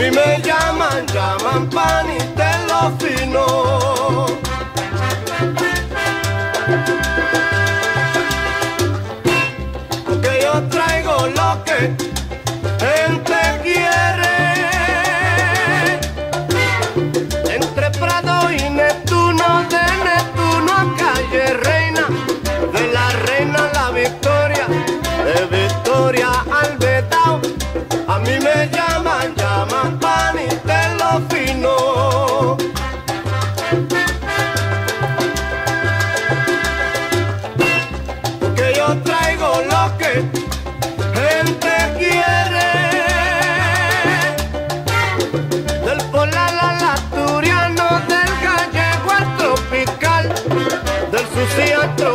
A mí me llaman, llaman pan y te fino. Porque yo traigo lo que gente quiere. Entre Prado y Neptuno, de Neptuno calle Reina, de la Reina la Victoria, de Victoria al Betao. A mí me llaman, Toyota.